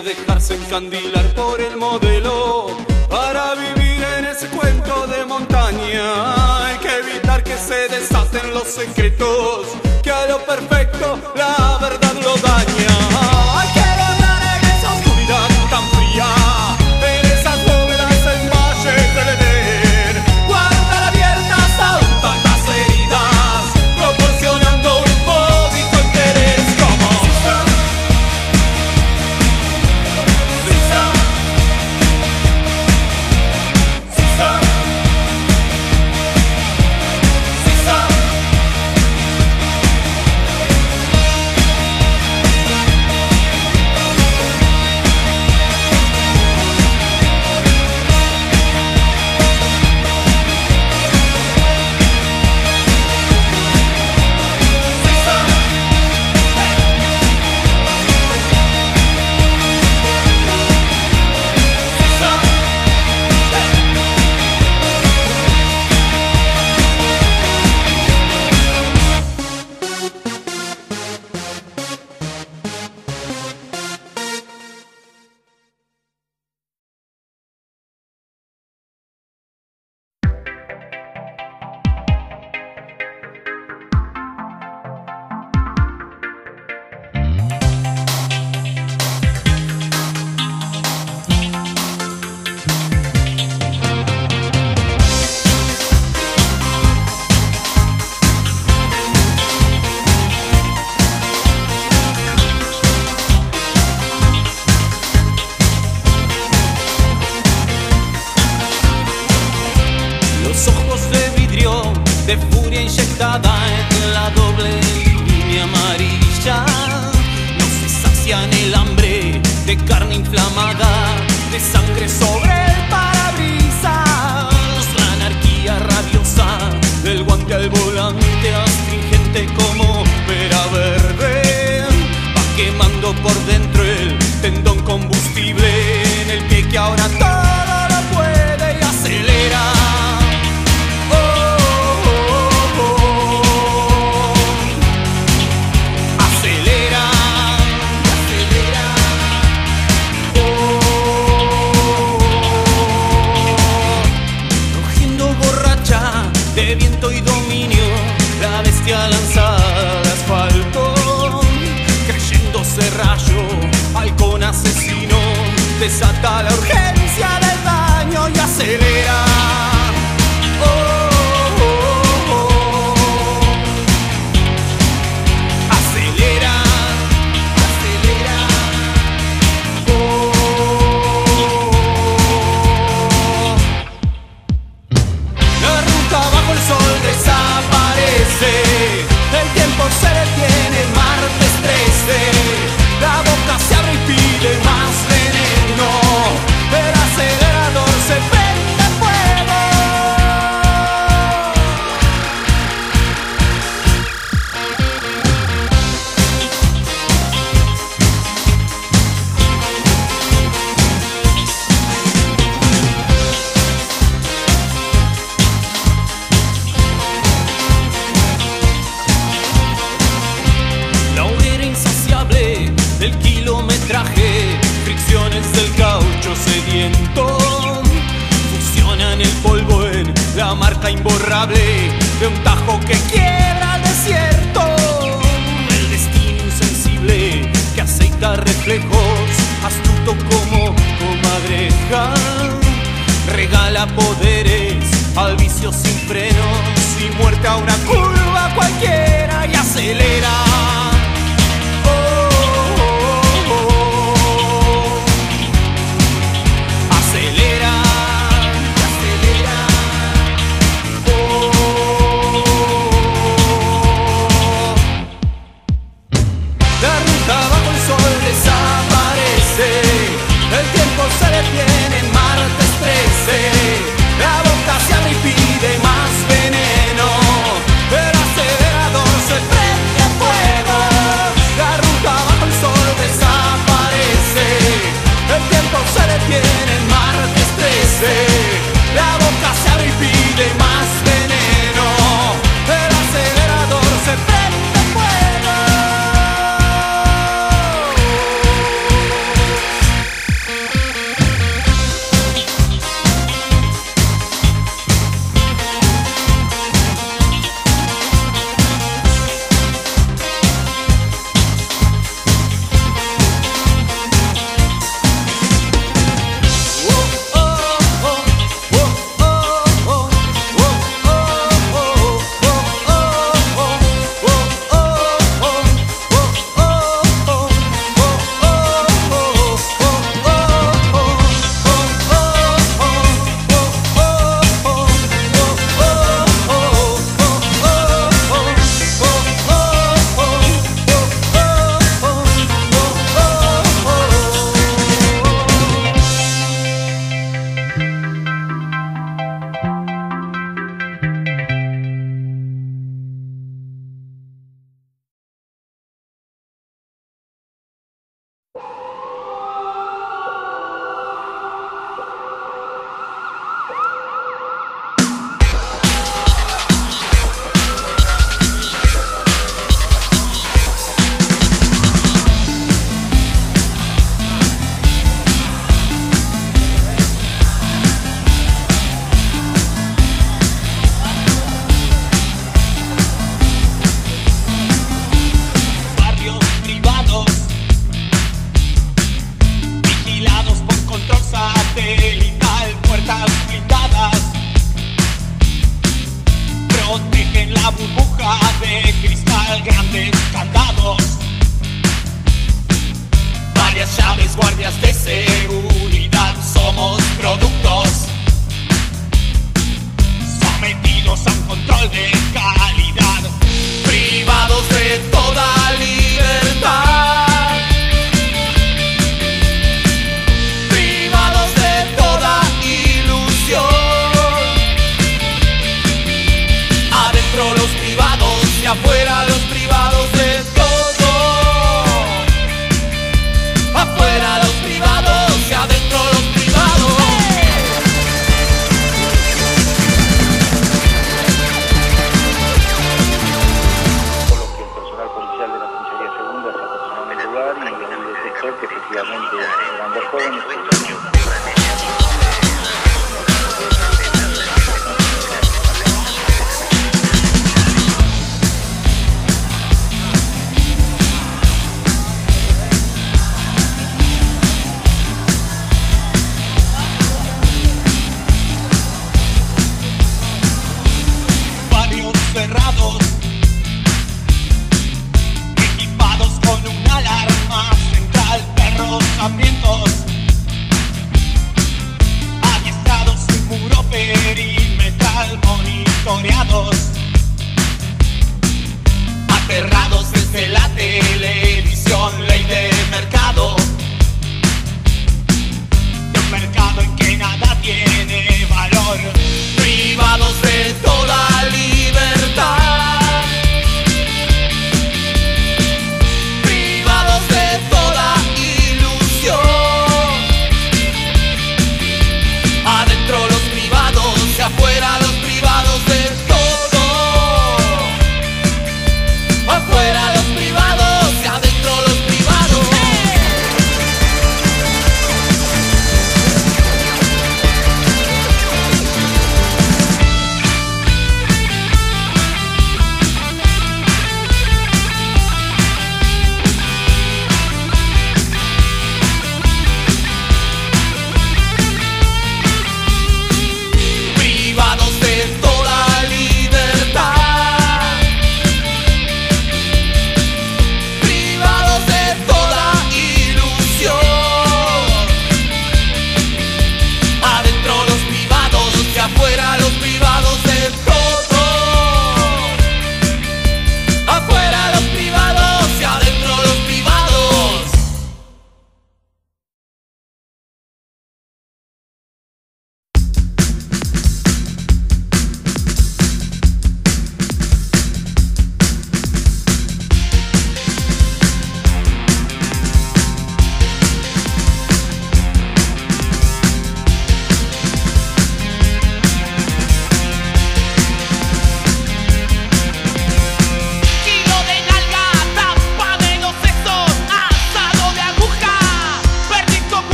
dejarse encandilar por el modelo para vivir en ese cuento de montaña. Hay que evitar que se desaten los secretos, que a lo perfecto la inflamada de sangre sobre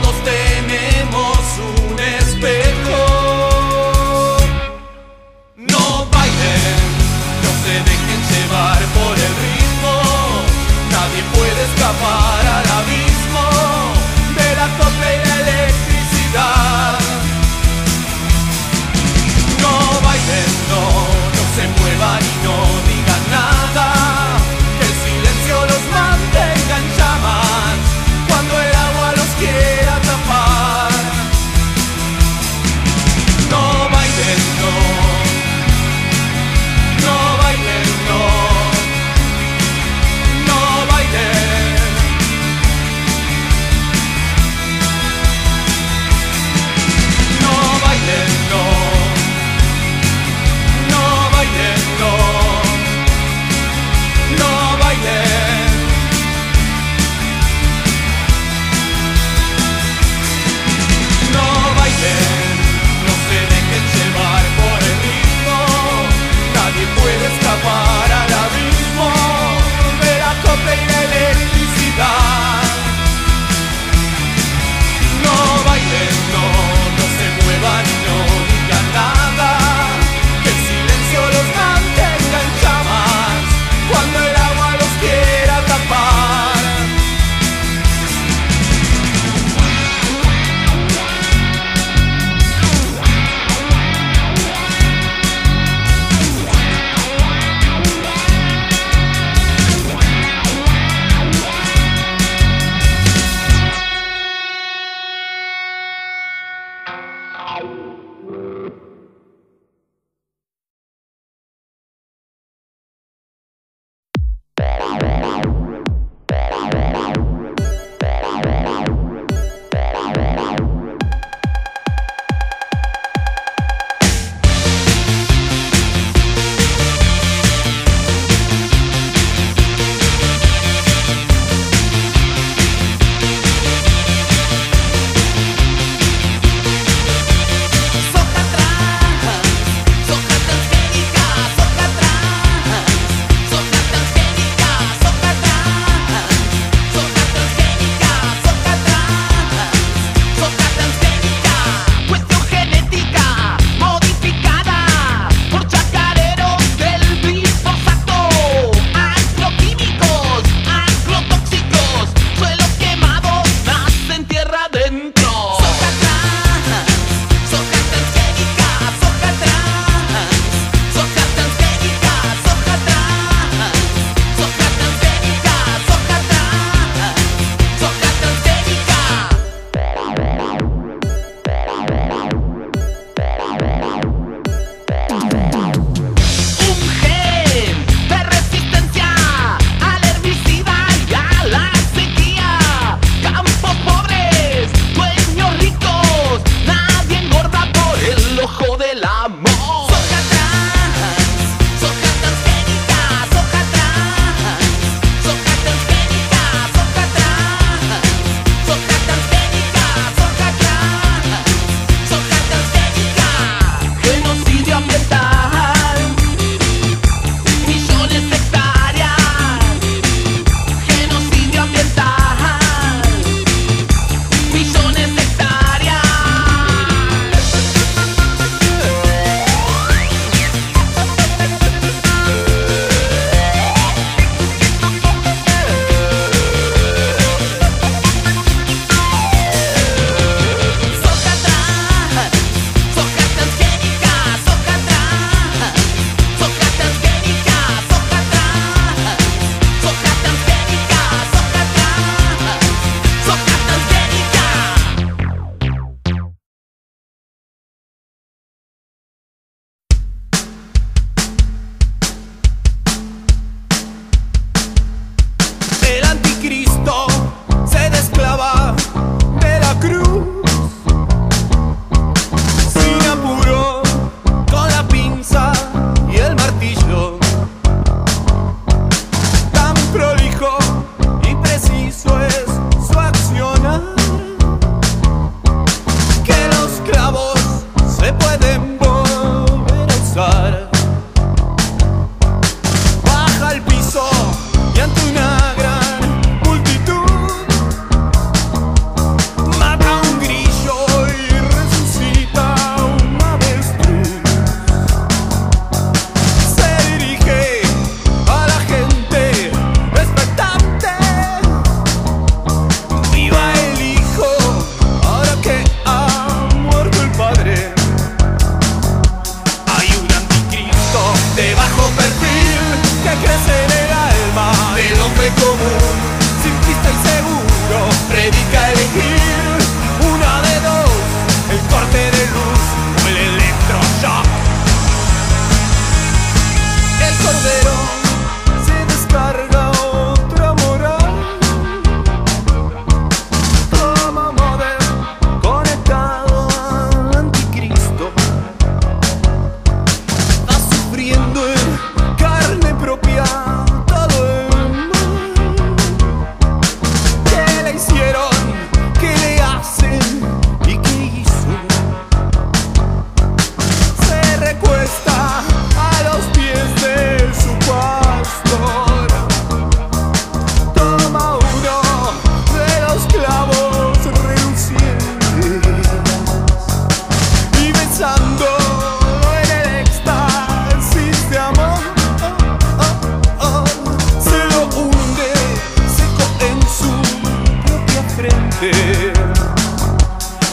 todos te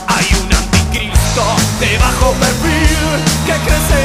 Hay un anticristo de bajo perfil que crece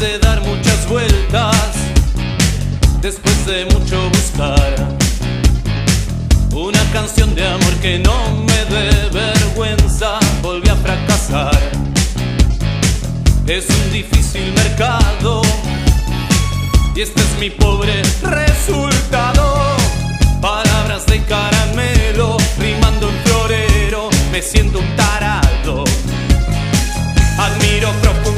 de dar muchas vueltas, después de mucho buscar, una canción de amor que no me dé vergüenza, volví a fracasar. Es un difícil mercado y este es mi pobre resultado. Palabras de caramelo, rimando en florero, me siento un tarado. Admiro profundo.